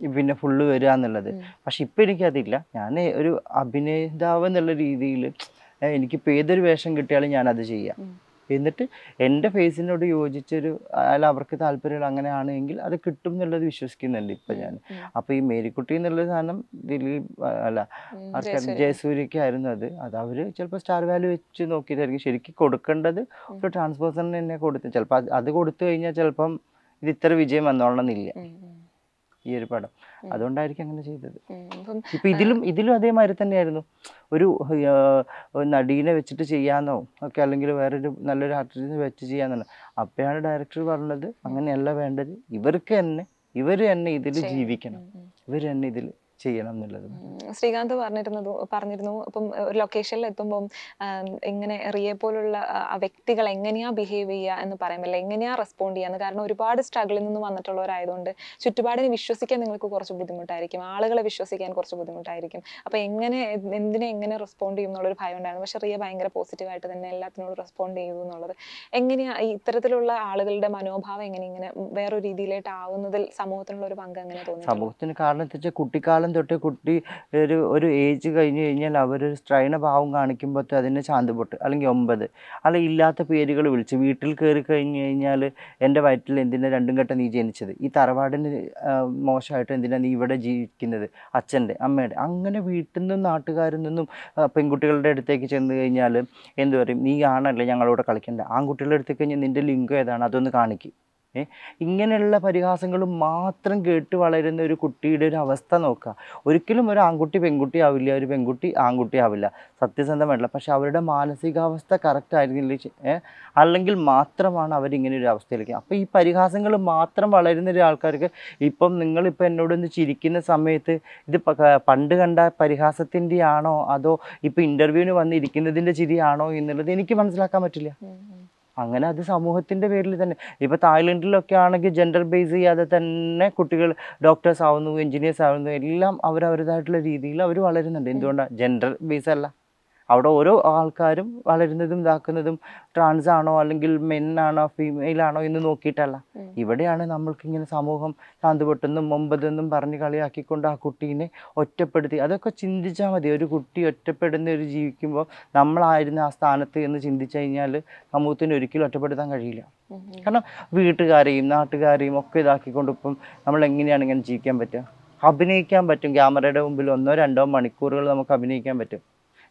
പിന്നെ ഫുള്ള് വരിക എന്നുള്ളത്. പക്ഷെ ഇപ്പം എനിക്കതില്ല ഞാൻ ഒരു അഭിനേതാവ് എന്നുള്ള രീതിയിൽ എനിക്കിപ്പോൾ ഏതൊരു വേഷം കിട്ടിയാലും ഞാനത് ചെയ്യാം. എന്നിട്ട് എന്റെ ഫേസിനോട് യോജിച്ചൊരു അല്ല അവർക്ക് താല്പര്യമുള്ള അങ്ങനെയാണ് എങ്കിൽ അത് കിട്ടും എന്നുള്ളത് വിശ്വസിക്കുന്നുണ്ട് ഇപ്പം ഞാൻ. അപ്പോൾ ഈ മേരിക്കുട്ടി എന്നുള്ള സാധനം ദിലീപ് അല്ല ആയിരുന്നു അത്. അത് അവർ ചിലപ്പോൾ സ്റ്റാർ വാല്യൂ വെച്ച് നോക്കിയിട്ടായിരിക്കും ശരിക്കും കൊടുക്കേണ്ടത് ഒരു ട്രാൻസ്പേഴ്സൺ തന്നെ കൊടുത്ത് ചിലപ്പോൾ അത് കൊടുത്തു കഴിഞ്ഞാൽ ചിലപ്പം ഇത് ഇത്ര വിജയം വന്നോളണമെന്നില്ല ഈ ഒരു പടം അതുകൊണ്ടായിരിക്കും അങ്ങനെ ചെയ്തത്. ഇപ്പൊ ഇതിലും ഇതിലും അതേമാതിരി തന്നെയായിരുന്നു. ഒരു നടീനെ വെച്ചിട്ട് ചെയ്യാന്നോ ഒക്കെ അല്ലെങ്കിൽ വേറൊരു നല്ലൊരു ആർട്ടിസ്റ്റിനെ വെച്ച് ചെയ്യാന്നോ അപ്പോഴാണ് ഡയറക്ടർ പറഞ്ഞത് അങ്ങനെയല്ല വേണ്ടത്. ഇവർക്ക് തന്നെ ഇവർ തന്നെ ഇതിൽ ജീവിക്കണം. ഇവർ തന്നെ ഇതിൽ ചെയ്യണം എന്നുള്ളത്. ശ്രീകാന്ത് പറഞ്ഞിരുന്നത് പറഞ്ഞിരുന്നു. ഇപ്പം ഒരു ലൊക്കേഷനിൽ എത്തുമ്പം എങ്ങനെ ഇങ്ങനെ റിയെ പോലുള്ള വ്യക്തികൾ എങ്ങനെയാ ബിഹേവ് ചെയ്യുക എന്ന് പറയുമ്പോൾ എങ്ങനെയാ റെസ്പോണ്ട് ചെയ്യാന്ന് കാരണം ഒരുപാട് സ്ട്രഗിളിൽ നിന്ന് വന്നിട്ടുള്ളവരായതുകൊണ്ട് ചുറ്റുപാടിനെ വിശ്വസിക്കാൻ നിങ്ങൾക്ക് കുറച്ച് ബുദ്ധിമുട്ടായിരിക്കും. ആളുകളെ വിശ്വസിക്കാൻ കുറച്ച് ബുദ്ധിമുട്ടായിരിക്കും. അപ്പൊ എങ്ങനെ എന്തിനെ എങ്ങനെ റെസ്പോണ്ട് ചെയ്യും എന്നുള്ളൊരു ഭയം ഉണ്ടായിരുന്നു. പക്ഷെ റിയ ഭയങ്കര പോസിറ്റീവായിട്ട് തന്നെ എല്ലാത്തിനോടും റെസ്പോണ്ട് ചെയ്തു എന്നുള്ളത്. എങ്ങനെയാ ഇത്തരത്തിലുള്ള ആളുകളുടെ മനോഭാവം എങ്ങനെ ഇങ്ങനെ വേറൊരു രീതിയിലായിട്ട് ആവുന്നതിൽ സമൂഹത്തിനുള്ള ഒരു പങ്ക് എങ്ങനെ തോന്നി സമൂഹത്തിന് കാരണം വെച്ചാൽ കുട്ടിക്കാലം തൊട്ടേ കുട്ടി ഒരു ഒരു ഏജ് കഴിഞ്ഞ് കഴിഞ്ഞാൽ അവരൊരു സ്ത്രൈണ ഭാവം കാണിക്കുമ്പോഴത്തെ അതിന് ശാന്തപൊട്ട് അല്ലെങ്കിൽ ഒമ്പത്. അല്ല ഇല്ലാത്ത പേരുകൾ വിളിച്ച്. വീട്ടിൽ കയറി കഴിഞ്ഞ് കഴിഞ്ഞാൽ എന്റെ വയറ്റിൽ എന്തിനാ രണ്ടും കെട്ട നീ ജനിച്ചത്? ഈ തറവാടിന് മോശമായിട്ട് എന്തിനാ നീ ഇവിടെ ജീവിക്കുന്നത്? അച്ഛന്റെ അമ്മയുടെ. അങ്ങനെ വീട്ടിൽ നിന്നും നാട്ടുകാരിൽ നിന്നും പെൺകുട്ടികളുടെ അടുത്തേക്ക് ചെന്ന് കഴിഞ്ഞാൽ എന്ത് പറയും? നീ ആണല്ലേ ഞങ്ങളോട് കളിക്കേണ്ട. ആൺകുട്ടികളുടെ അടുത്തേക്ക് കഴിഞ്ഞാൽ നിന്റെ ലിംഗം ഏതാണ്? അതൊന്ന് കാണിക്കും. ഏ? ഇങ്ങനെയുള്ള പരിഹാസങ്ങൾ മാത്രം കേട്ട് വളരുന്ന ഒരു കുട്ടിയുടെ ഒരു അവസ്ഥ നോക്കുക. ഒരിക്കലും ഒരു ആൺകുട്ടി പെൺകുട്ടി ആവില്ല ഒരു പെൺകുട്ടി ആൺകുട്ടി ആവില്ല. സത്യസന്ധമായിട്ടില്ല. പക്ഷെ അവരുടെ മാനസികാവസ്ഥ കറക്റ്റ് ആയിരുന്നില്ല അല്ലെങ്കിൽ മാത്രമാണ് അവരിങ്ങനെ ഒരു അവസ്ഥയിലേക്ക്. അപ്പോൾ ഈ പരിഹാസങ്ങൾ മാത്രം വളരുന്ന ഒരു ആൾക്കാർക്ക് ഇപ്പം നിങ്ങളിപ്പോൾ എന്നോടൊന്ന് ചിരിക്കുന്ന സമയത്ത് ഇത് പണ്ട് കണ്ട പരിഹാസത്തിന്റെ ആണോ? അതോ ഇപ്പോൾ ഇന്റർവ്യൂവിന് വന്നിരിക്കുന്നതിന്റെ ചിരിയാണോ എന്നുള്ളത് എനിക്ക് മനസ്സിലാക്കാൻ പറ്റില്ല. അങ്ങനെ അത് സമൂഹത്തിന്റെ പേരിൽ തന്നെ. ഇപ്പോൾ തായ്ലൻഡിലൊക്കെ ആണെങ്കിൽ ജെൻഡർ ബേസ് ചെയ്യാതെ തന്നെ കുട്ടികൾ ഡോക്ടേഴ്സ് ആവുന്നു എൻജിനീയേഴ്സ് ആവുന്നു എല്ലാം അവരവരുടേതായിട്ടുള്ള രീതിയിൽ അവർ വളരുന്നുണ്ട്. എന്തുകൊണ്ടാണ് ജെൻഡർ ബേസ് അല്ല. അവിടെ ഓരോ ആൾക്കാരും വളരുന്നതും ഇതാക്കുന്നതും ട്രാൻസ് ആണോ അല്ലെങ്കിൽ മെൻ ആണോ ഫീമെയിൽ ആണോ എന്ന് നോക്കിയിട്ടല്ല. ഇവിടെയാണ് നമ്മൾക്ക് ഇങ്ങനെ സമൂഹം ശാന്തപെട്ടെന്നും മുമ്പതെന്നും പറഞ്ഞ് കളിയാക്കിക്കൊണ്ട് ആ കുട്ടീനെ ഒറ്റപ്പെടുത്തി. അതൊക്കെ ചിന്തിച്ചാൽ മതി. ഒരു കുട്ടി ഒറ്റപ്പെടുന്ന ഒരു ജീവിക്കുമ്പോൾ നമ്മളായിരുന്ന ആ സ്ഥാനത്ത് എന്ന് ചിന്തിച്ചു കഴിഞ്ഞാൽ സമൂഹത്തിന് ഒരിക്കലും ഒറ്റപ്പെടുത്താൻ കഴിയില്ല. കാരണം വീട്ടുകാരെയും നാട്ടുകാരെയും ഒക്കെ ഇതാക്കിക്കൊണ്ട് ഇപ്പം നമ്മൾ എങ്ങനെയാണ് ഇങ്ങനെ ജീവിക്കാൻ പറ്റുക? അഭിനയിക്കാൻ പറ്റും. ക്യാമറയുടെ മുമ്പിൽ ഒന്നോ രണ്ടോ മണിക്കൂറുകൾ നമുക്ക് അഭിനയിക്കാൻ പറ്റും.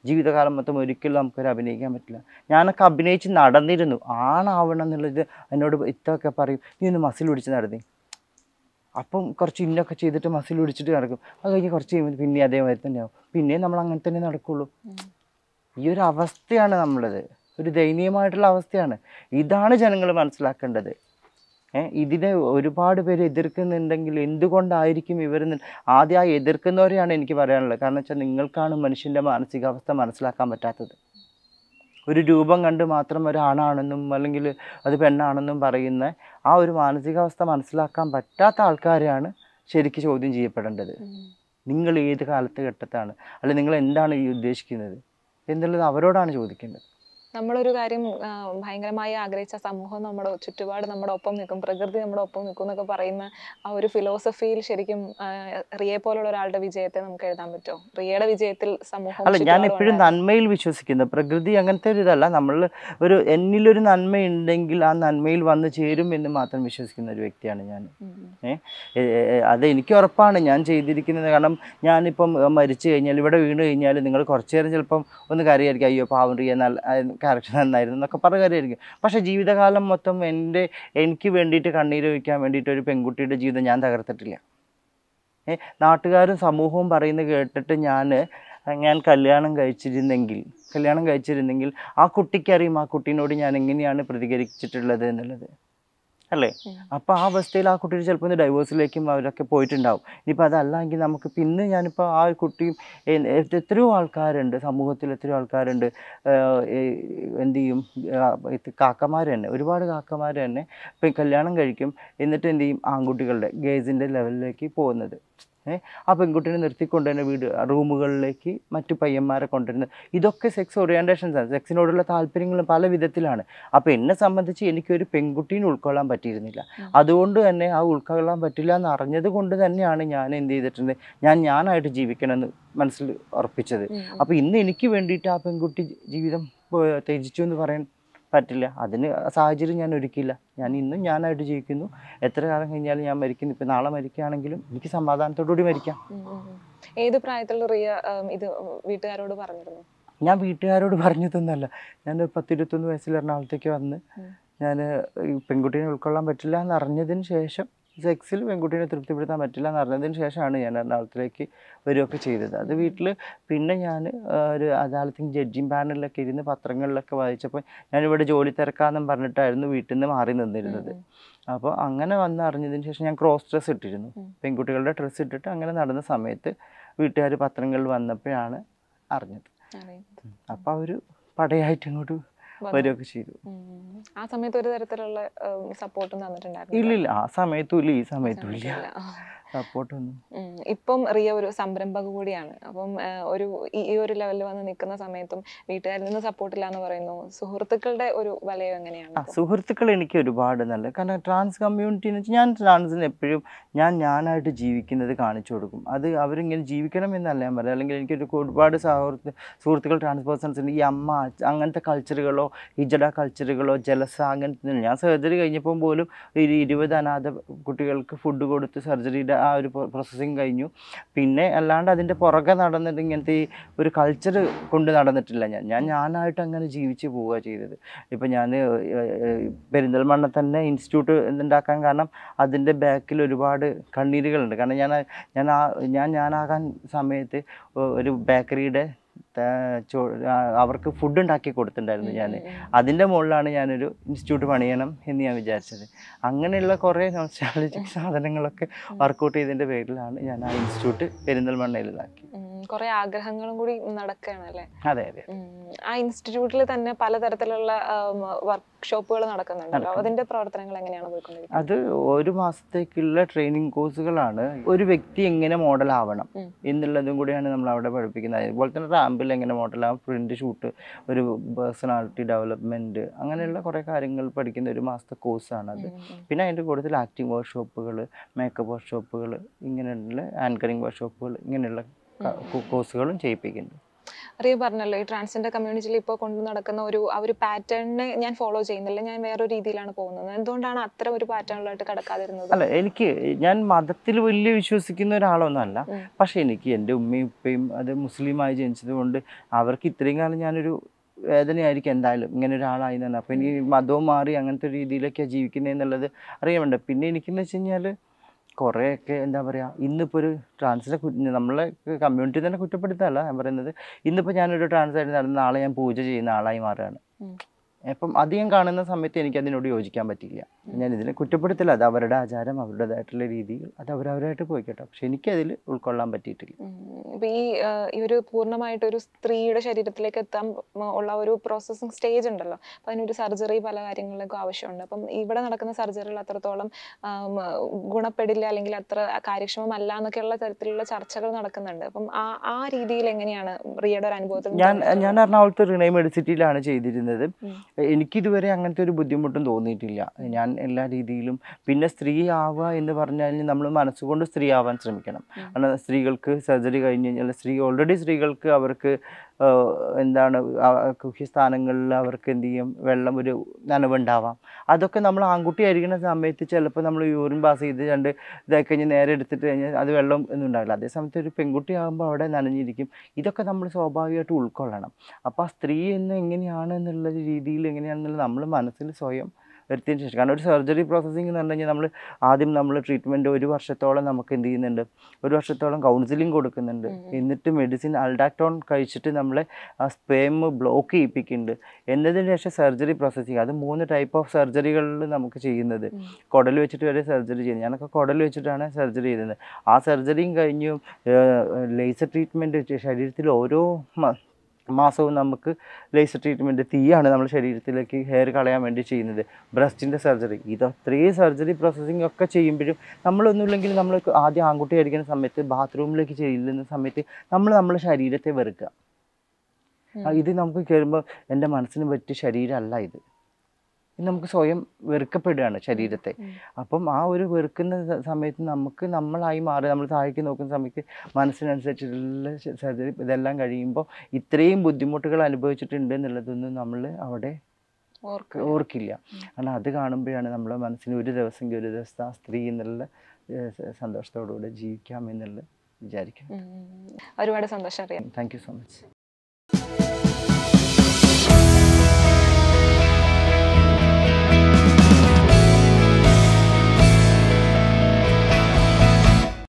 ജീവിതകാലം മൊത്തം ഒരിക്കലും നമുക്കൊരു അഭിനയിക്കാൻ പറ്റില്ല. ഞാനൊക്കെ അഭിനയിച്ച് നടന്നിരുന്നു. ആണാവണം എന്നുള്ളത് എന്നോട് ഇത്തൊക്കെ പറയും. നീ ഒന്ന് മസിൽ പിടിച്ച് നടന്നേ. അപ്പം കുറച്ച് ഇന്നൊക്കെ ചെയ്തിട്ട് മസിൽ പിടിച്ചിട്ട് നടക്കും. അത് കഴിഞ്ഞ് കുറച്ച് കഴിയുമ്പോൾ പിന്നെ അതേമാതിരി തന്നെയാവും. പിന്നെ നമ്മൾ അങ്ങനെ തന്നെ നടക്കുകയുള്ളൂ ഈ ഒരു അവസ്ഥയാണ് നമ്മളത്. ഒരു ദയനീയമായിട്ടുള്ള അവസ്ഥയാണ്. ഇതാണ് ജനങ്ങൾ മനസ്സിലാക്കേണ്ടത്. ഇതിനെ ഒരുപാട് പേര് എതിർക്കുന്നുണ്ടെങ്കിൽ എന്തുകൊണ്ടായിരിക്കും ഇവർ ആദ്യം ആ എതിർക്കുന്നവരെയാണ് എനിക്ക് പറയാനുള്ളത്. കാരണം വെച്ചാൽ നിങ്ങൾക്കാണ് മനുഷ്യന്റെ മാനസികാവസ്ഥ മനസ്സിലാക്കാൻ പറ്റാത്തത്. ഒരു രൂപം കണ്ട് മാത്രം ഒരാണാണെന്നും അല്ലെങ്കിൽ അത് പെണ്ണാണെന്നും പറയുന്ന ആ ഒരു മാനസികാവസ്ഥ മനസ്സിലാക്കാൻ പറ്റാത്ത ആൾക്കാരെയാണ് ശരിക്ക് ചോദ്യം ചെയ്യപ്പെടേണ്ടത്. നിങ്ങൾ ഏത് കാലത്ത് ഘട്ടത്താണ്? അല്ലെങ്കിൽ നിങ്ങൾ എന്താണ് ഈ ഉദ്ദേശിക്കുന്നത്? എന്നുള്ളത് അവരോടാണ് ചോദിക്കേണ്ടത്. നമ്മളൊരു കാര്യം ഭയങ്കരമായി ആഗ്രഹിച്ച സമൂഹം നമ്മുടെ ചുറ്റുപാട് നമ്മുടെ ഒപ്പം നിൽക്കും പ്രകൃതി നമ്മുടെ ഒപ്പം നിൽക്കും എന്നൊക്കെ പറയുന്ന ആ ഒരു ഫിലോസഫിയിൽ ശരിക്കും റിയെ പോലുള്ള ഒരാളുടെ വിജയത്തെ നമുക്ക് എഴുതാൻ പറ്റുമോ? റിയയുടെ വിജയത്തിൽ സമൂഹം അല്ല ഞാൻ എപ്പോഴും നന്മയിൽ വിശ്വസിക്കുന്നു. പ്രകൃതി അങ്ങനത്തെ ഒരു ഇതല്ല. നമ്മൾ ഒരു എന്നിലൊരു നന്മയുണ്ടെങ്കിൽ ആ നന്മയിൽ വന്നു ചേരും എന്ന് മാത്രം വിശ്വസിക്കുന്ന ഒരു വ്യക്തിയാണ് ഞാൻ. അത് എനിക്ക് ഉറപ്പാണ് ഞാൻ ചെയ്തിരിക്കുന്നത്. കാരണം ഞാനിപ്പം മരിച്ചു കഴിഞ്ഞാൽ ഇവിടെ വീണ് കഴിഞ്ഞാൽ നിങ്ങൾ കുറച്ചു നേരം ചിലപ്പം ഒന്ന് കരയായിരിക്കും. അയ്യോ പാവം റിയ നല്ല ക്യാരക്ടർ നന്നായിരുന്നു എന്നൊക്കെ പറഞ്ഞ കരയായിരിക്കും പക്ഷേ ജീവിതകാലം മൊത്തം എന്റെ എനിക്ക് വേണ്ടിയിട്ട് കണ്ണീര് വയ്ക്കാൻ വേണ്ടിയിട്ട് ഒരു പെൺകുട്ടിയുടെ ജീവിതം ഞാൻ തകർത്തിട്ടില്ല. നാട്ടുകാരും സമൂഹവും പറയുന്നത് കേട്ടിട്ട് ഞാൻ ഞാൻ കല്യാണം കഴിച്ചിരുന്നെങ്കിൽ കല്യാണം കഴിച്ചിരുന്നെങ്കിൽ ആ കുട്ടിക്കറിയും ആ കുട്ടീനോട് ഞാൻ എങ്ങനെയാണ് പ്രതികരിച്ചിട്ടുള്ളത് എന്നുള്ളത്. അല്ലേ? അപ്പോൾ ആ അവസ്ഥയിൽ ആ കുട്ടി ചിലപ്പോൾ ഒന്ന് ഡൈവേഴ്സിലേക്കും അവരൊക്കെ പോയിട്ടുണ്ടാവും. ഇനിയിപ്പോൾ അതല്ലെങ്കിൽ നമുക്ക് പിന്നെ ഞാനിപ്പോൾ ആ കുട്ടിയും എത്രയോ ആൾക്കാരുണ്ട് സമൂഹത്തിൽ എത്രയോ ആൾക്കാരുണ്ട്. എന്ത് ചെയ്യും? കാക്കമാർ തന്നെ ഒരുപാട് കാക്കമാർ തന്നെ ഇപ്പം കല്യാണം കഴിക്കും. എന്നിട്ട് എന്ത് ചെയ്യും? ആൺകുട്ടികളുടെ ഗേൾസിന്റെ ലെവലിലേക്ക് പോകുന്നത്. ആ പെൺകുട്ടിനെ നിർത്തിക്കൊണ്ട് തന്നെ വീട് റൂമുകളിലേക്ക് മറ്റു പയ്യന്മാരെ കൊണ്ടുവരുന്നത് ഇതൊക്കെ സെക്സ് ഓറിയന്റേഷൻസ് ആണ്. സെക്സിനോടുള്ള താല്പര്യങ്ങളും പല വിധത്തിലാണ്. അപ്പോൾ എന്നെ സംബന്ധിച്ച് എനിക്കൊരു പെൺകുട്ടീനെ ഉൾക്കൊള്ളാൻ പറ്റിയിരുന്നില്ല. അതുകൊണ്ട് തന്നെ ആ ഉൾക്കൊള്ളാൻ പറ്റില്ല എന്ന് അറിഞ്ഞത് കൊണ്ട് തന്നെയാണ് ഞാൻ എന്ത് ചെയ്തിട്ടുണ്ട് ഞാൻ ഞാനായിട്ട് ജീവിക്കണമെന്ന് മനസ്സിൽ ഉറപ്പിച്ചത്. അപ്പോൾ ഇന്ന് എനിക്ക് വേണ്ടിയിട്ട് ആ പെൺകുട്ടി ജീവിതം ത്യജിച്ചു എന്ന് പറയാൻ പറ്റില്ല. അതിന് സാഹചര്യം ഞാൻ ഒരുക്കില്ല ഞാൻ ഇന്നും ഞാനായിട്ട് ജീവിക്കുന്നു. എത്ര കാലം കഴിഞ്ഞാലും ഞാൻ മരിക്കുന്നു. ഇപ്പം നാളെ മരിക്കുകയാണെങ്കിലും എനിക്ക് സമാധാനത്തോടുകൂടി മരിക്കാം. ഏത് പ്രായത്തിലുള്ള റിയ ഇത് വീട്ടുകാരോട് പറഞ്ഞിരുന്നു? ഞാൻ വീട്ടുകാരോട് പറഞ്ഞതൊന്നുമല്ല. ഞാൻ പത്തിരുപത്തൊന്ന് വയസ്സിൽ എറണാകുളത്തേക്ക് വന്ന് ഞാൻ പെൺകുട്ടീനെ ഉൾക്കൊള്ളാൻ പറ്റില്ല എന്ന് അറിഞ്ഞതിന് ശേഷം സെക്സിൽ പെൺകുട്ടീനെ തൃപ്തിപ്പെടുത്താൻ പറ്റില്ല എന്ന് അറിഞ്ഞതിന് ശേഷമാണ് ഞാൻ എറണാകുളത്തിലേക്ക് വരികയൊക്കെ ചെയ്തത്. അത് വീട്ടിൽ പിന്നെ ഞാൻ ഒരു അദാലത്തിന്റെ ജഡ്ജിങ് പാനലിലൊക്കെ ഇരുന്ന് പത്രങ്ങളിലൊക്കെ വായിച്ചപ്പോൾ ഞാനിവിടെ ജോലി തിരക്കാന്നും പറഞ്ഞിട്ടായിരുന്നു വീട്ടിൽ നിന്ന് മാറി നിന്നിരുന്നത്. അപ്പോൾ അങ്ങനെ വന്ന് അറിഞ്ഞതിന് ശേഷം ഞാൻ ക്രോസ് ഡ്രസ്സ് ഇട്ടിരുന്നു. പെൺകുട്ടികളുടെ ഡ്രസ്സ് ഇട്ടിട്ട് അങ്ങനെ നടന്ന സമയത്ത് വീട്ടുകാർ പത്രങ്ങളിൽ വന്നപ്പോഴാണ് അറിഞ്ഞത്. അപ്പോൾ അവർ പടയായിട്ട് ഇങ്ങോട്ട്. വരികയൊക്കെ ചെയ്തു. ആ സമയത്ത് ഒരു തരത്തിലുള്ള സപ്പോർട്ടും തന്നിട്ടുണ്ടായിരുന്നു ഇല്ലില്ല ആ സമയത്തും ഇല്ല ഈ സമയത്തും ഇല്ല. ഇപ്പം റിയ ഒരു സംരംഭക കൂടിയാണ്. അപ്പം ഒരു ഈ ഒരു ലെവലിൽ വന്ന് നിൽക്കുന്ന സമയത്തും വീട്ടുകാരിൽ നിന്ന് സപ്പോർട്ടില്ല എന്ന് പറയുന്നു. സുഹൃത്തുക്കളുടെ ഒരു വലയം എങ്ങനെയാണ് സുഹൃത്തുക്കൾ എനിക്ക് ഒരുപാട് നല്ല കാരണം ട്രാൻസ് കമ്മ്യൂണിറ്റി എന്ന് വെച്ചാൽ ഞാൻ ട്രാൻസിന് എപ്പോഴും ഞാൻ ഞാനായിട്ട് ജീവിക്കുന്നത് കാണിച്ചു കൊടുക്കും. അത് അവരിങ്ങനെ ജീവിക്കണം എന്നല്ല ഞാൻ പറയാം അല്ലെങ്കിൽ എനിക്ക് ഒരുപാട് സുഹൃത്ത് സുഹൃത്തുക്കൾ ട്രാൻസ് പേഴ്സൺസ് ഉണ്ട്. ഈ അമ്മ അങ്ങനത്തെ കൾച്ചറുകളോ ഇജഡ കൾച്ചറുകളോ ജലസ അങ്ങനത്തെ ഞാൻ സർജറി കഴിഞ്ഞപ്പോൾ പോലും ഒരു ഇരുപത് അനാഥ കുട്ടികൾക്ക് ഫുഡ് കൊടുത്ത് സർജറിയുടെ ആ ഒരു പ്രോസസ്സിങ് കഴിഞ്ഞു. പിന്നെ അല്ലാണ്ട് അതിന്റെ പുറകെ നടന്നിട്ട് ഇങ്ങനത്തെ ഈ ഒരു കൾച്ചർ കൊണ്ട് നടന്നിട്ടില്ല ഞാൻ. ഞാൻ ഞാനായിട്ട് അങ്ങനെ ജീവിച്ച് പോവുക ചെയ്തത്. ഇപ്പം ഞാൻ പെരിന്തൽമണ്ണ തന്നെ ഇൻസ്റ്റിറ്റ്യൂട്ട് ഉണ്ടാക്കാൻ കാരണം അതിന്റെ ബാക്കിൽ ഒരുപാട് കണ്ണീരുകളുണ്ട്. കാരണം ഞാൻ ഞാൻ ആ ഞാൻ ഞാനാകാൻ സമയത്ത് ഒരു ബേക്കറിയുടെ അവർക്ക് ഫുഡ് ഉണ്ടാക്കി കൊടുത്തിട്ടുണ്ടായിരുന്നു ഞാൻ അതിന്റെ മുകളിലാണ് ഞാനൊരു ഇൻസ്റ്റിറ്റ്യൂട്ട് പണിയണം എന്ന് ഞാൻ വിചാരിച്ചത്. അങ്ങനെയുള്ള കുറേ നോസ്റ്റാളജിക് സാധനങ്ങളൊക്കെ വർക്കൗട്ട് ചെയ്തതിന്റെ പേരിലാണ് ഞാൻ ആ ഇൻസ്റ്റിറ്റ്യൂട്ട് പെരിന്തൽമണ്ണയിൽ ഇതാക്കി കുറെ ആഗ്രഹങ്ങളും കൂടി നടക്കുകയാണ് അല്ലേ? അതെ അതെ ആ ഇൻസ്റ്റിറ്റ്യൂട്ടിൽ തന്നെ പലതരത്തിലുള്ള വർക്ക്ഷോപ്പുകൾ നടക്കുന്നുണ്ടല്ലോ അതിന്റെ പ്രവർത്തനങ്ങൾ എങ്ങനെയാണ് പോയിക്കൊണ്ടിരിക്കുന്നത്? അത് ഒരു മാസത്തേക്കുള്ള ട്രെയിനിങ് കോഴ്സുകളാണ് ഒരു വ്യക്തി എങ്ങനെ മോഡൽ ആവണം. എന്നുള്ളതും കൂടിയാണ് നമ്മൾ അവിടെ പഠിപ്പിക്കുന്നത്. അതുപോലെ തന്നെ റാമ്പിൽ എങ്ങനെ മോഡലാവും പ്രിന്റ് ഷൂട്ട് ഒരു പേഴ്സണാലിറ്റി ഡെവലപ്മെന്റ് അങ്ങനെയുള്ള കുറേ കാര്യങ്ങൾ പഠിക്കുന്ന ഒരു മാസത്തെ കോഴ്സാണ് അത് ഉം, ഉം. പിന്നെ അതിന്റെ കൂടുതൽ ആക്ടിങ് വർക്ക്ഷോപ്പുകൾ മേക്കപ്പ് വർക്ക്ഷോപ്പുകൾ ഇങ്ങനെയുള്ള ആങ്കറിങ് വർക്ക്ഷോപ്പുകൾ ഇങ്ങനെയുള്ള കോഴ്സുകളും ചെയ്യിപ്പിക്കുന്നുണ്ട്. അറിയ പറഞ്ഞല്ലോ ഈ ട്രാൻസ്ജെൻഡർ കമ്മ്യൂണിറ്റിയിൽ ഇപ്പോൾ കൊണ്ടു നടക്കുന്ന ഒരു ആ ഒരു പാറ്റേണിനെ ഞാൻ ഫോളോ ചെയ്യുന്നില്ല ഞാൻ വേറൊരു രീതിയിലാണ് പോകുന്നത്. എന്തുകൊണ്ടാണ് അത്ര ഒരു പാറ്റേണിലായിട്ട് കടക്കാതിരുന്നത്? അല്ല എനിക്ക് ഞാൻ മതത്തിൽ വലിയ വിശ്വസിക്കുന്ന ഒരാളൊന്നുമല്ല അല്ല പക്ഷെ എനിക്ക് എന്റെ ഉമ്മയും ഉപ്പയും അത് മുസ്ലിമായി ജനിച്ചത് കൊണ്ട് അവർക്ക് ഇത്രയും കാലം ഞാനൊരു വേദനയായിരിക്കും എന്തായാലും ഇങ്ങനെ ഒരാളായി തന്നെ. അപ്പോൾ എനിക്ക് മതവും മാറി അങ്ങനത്തെ ഒരു രീതിയിലൊക്കെയാണ് ജീവിക്കുന്നത് എന്നുള്ളത് അറിയാൻ വേണ്ട. പിന്നെ എനിക്കെന്ന് വെച്ച് കഴിഞ്ഞാൽ കുറേയൊക്കെ എന്താ പറയുക ഇന്നിപ്പോൾ ഒരു ട്രാൻസിനെ നമ്മളെ കമ്മ്യൂണിറ്റി തന്നെ കുറ്റപ്പെടുത്തല്ല ഞാൻ പറയുന്നത് ഇന്നിപ്പോൾ ഞാനൊരു ട്രാൻസ് ആയിട്ട് നടന്ന് നാളെ ഞാൻ പൂജ ചെയ്യുന്ന ആളായി മാറുകയാണ്. അപ്പം അധികം കാണുന്ന സമയത്ത് എനിക്ക് അതിനോട് യോജിക്കാൻ പറ്റില്ല ഞാൻ ഇതിനെ കുറ്റപ്പെടുത്തില്ല അത് അവരുടെ ആചാരം അവരുടേതായിട്ടുള്ള രീതികൾ അത് അവരവരായിട്ട് പോയി പോയിക്കോട്ടെ. പക്ഷെ എനിക്കതിൽ ഉൾക്കൊള്ളാൻ പറ്റിയിട്ടില്ല. ഉം. ഈ ഈ ഒരു പൂർണമായിട്ട് ഒരു സ്ത്രീയുടെ ശരീരത്തിലേക്ക് എത്താൻ ഉള്ള ഒരു പ്രോസസ്സിങ് സ്റ്റേജ് ഉണ്ടല്ലോ. അപ്പൊ അതിനൊരു സർജറി പല കാര്യങ്ങളിലേക്കും ആവശ്യമുണ്ട്. അപ്പം ഇവിടെ നടക്കുന്ന സർജറികൾ അത്രത്തോളം ഗുണപ്പെടില്ല അല്ലെങ്കിൽ അത്ര കാര്യക്ഷമമല്ല എന്നൊക്കെയുള്ള തരത്തിലുള്ള ചർച്ചകൾ നടക്കുന്നുണ്ട്. അപ്പം ആ ആ രീതിയിൽ എങ്ങനെയാണ് റിയയുടെ ഒരു അനുഭവത്തിൽ ഞാൻ ഞാൻ എറണാകുളത്ത് റിണൈ മെഡിസിറ്റിയിലാണ് ചെയ്തിരുന്നത്. എനിക്കിതുവരെ അങ്ങനത്തെ ഒരു ബുദ്ധിമുട്ടും തോന്നിയിട്ടില്ല. ഞാൻ എല്ലാ രീതിയിലും പിന്നെ സ്ത്രീ ആവുക എന്ന് പറഞ്ഞാൽ നമ്മൾ മനസ്സുകൊണ്ട് സ്ത്രീ ആവാൻ ശ്രമിക്കണം. കാരണം സ്ത്രീകൾക്ക് സർജറി കഴിഞ്ഞ് കഴിഞ്ഞാൽ സ്ത്രീ ഓൾറെഡി സ്ത്രീകൾക്ക് അവർക്ക് എന്താണ് സ്ഥാനങ്ങളിൽ അവർക്ക് എന്ത് ചെയ്യും? വെള്ളം ഒരു നനവുണ്ടാവാം. അതൊക്കെ നമ്മൾ ആൺകുട്ടി ആയിരിക്കുന്ന സമയത്ത് ചിലപ്പോൾ നമ്മൾ യൂറിൻ പാസ് ചെയ്ത് രണ്ട് ഇതായി കഴിഞ്ഞ് നേരെ എടുത്തിട്ട് കഴിഞ്ഞാൽ അത് വെള്ളം ഒന്നും ഉണ്ടാവില്ല. അതേ സമയത്ത് ഒരു പെൺകുട്ടി ആകുമ്പോൾ അവിടെ നനഞ്ഞിരിക്കും. ഇതൊക്കെ നമ്മൾ സ്വാഭാവികമായിട്ട് ഉൾക്കൊള്ളണം. അപ്പോൾ ആ സ്ത്രീ എന്ന് എങ്ങനെയാണ് എന്നുള്ള രീതിയിൽ എങ്ങനെയാണെന്നുള്ളത് നമ്മൾ മനസ്സിൽ സ്വയം വരുത്തിയതിന് ശേഷം. കാരണം ഒരു സർജറി പ്രോസസ്സിംഗ് എന്ന് പറഞ്ഞു കഴിഞ്ഞാൽ നമ്മൾ ആദ്യം നമ്മൾ ട്രീറ്റ്മെന്റ് ഒരു വർഷത്തോളം നമുക്ക് എന്ത് ചെയ്യുന്നുണ്ട്? ഒരു വർഷത്തോളം കൗൺസിലിംഗ് കൊടുക്കുന്നുണ്ട്. എന്നിട്ട് മെഡിസിൻ അൾഡാക്ടോൺ കഴിച്ചിട്ട് നമ്മളെ ആ സ്പേം ബ്ലോക്ക് ചെയ്യിപ്പിക്കുന്നുണ്ട്. എന്നതിന് ശേഷം സർജറി പ്രോസസ്സിങ് അത് മൂന്ന് ടൈപ്പ് ഓഫ് സർജറികളിൽ നമുക്ക് ചെയ്യുന്നത്. കുടൽ വെച്ചിട്ട് വരെ സർജറി ചെയ്യുന്നത്. ഞാനൊക്കെ കുടൽ വെച്ചിട്ടാണ് സർജറി ചെയ്തത്. ആ സർജറിയും കഴിഞ്ഞു ലേസർ ട്രീറ്റ്മെന്റ് ശരീരത്തിൽ ഓരോ മാസവും നമുക്ക് ലേസർ ട്രീറ്റ്മെന്റ് തീയാണ് നമ്മൾ ശരീരത്തിലേക്ക് ഹെയർ കളയാൻ വേണ്ടി ചെയ്യുന്നത്. ബ്രസ്റ്റിന്റെ സർജറി ഇത് അത്രയും സർജറി പ്രോസസ്സിങ് ഒക്കെ ചെയ്യുമ്പോഴും നമ്മളൊന്നുമില്ലെങ്കിൽ നമ്മൾ ആദ്യം ആൺകുട്ടി അടിക്കുന്ന സമയത്ത് ബാത്റൂമിലേക്ക് ചെല്ലുന്ന സമയത്ത് നമ്മൾ നമ്മുടെ ശരീരത്തെ വെറുക്കുക. ഇത് നമുക്ക് കയറുമ്പോൾ എന്റെ മനസ്സിന് പറ്റിയ ശരീരമല്ല ഇത്. നമുക്ക് സ്വയം വെറുക്കപ്പെടുകയാണ് ശരീരത്തെ. അപ്പം ആ ഒരു വെറുക്കുന്ന സമയത്ത് നമുക്ക് നമ്മളായി മാറി നമ്മൾ താഴേക്ക് നോക്കുന്ന സമയത്ത് മനസ്സിനനുസരിച്ചിട്ടുള്ള ഇതെല്ലാം കഴിയുമ്പോൾ ഇത്രയും ബുദ്ധിമുട്ടുകൾ അനുഭവിച്ചിട്ടുണ്ട് എന്നുള്ളതൊന്നും നമ്മൾ അവിടെ ഓർക്കില്ല. കാരണം അത് കാണുമ്പോഴാണ് നമ്മുടെ മനസ്സിന് ഒരു ദിവസം ഒരു ദിവസം ആ സ്ത്രീ എന്നുള്ള സന്തോഷത്തോടുകൂടെ ജീവിക്കാം എന്നുള്ള വിചാരിക്കുന്നു ഒരുപാട് സന്തോഷം അറിയാം താങ്ക് യു സോ മച്ച്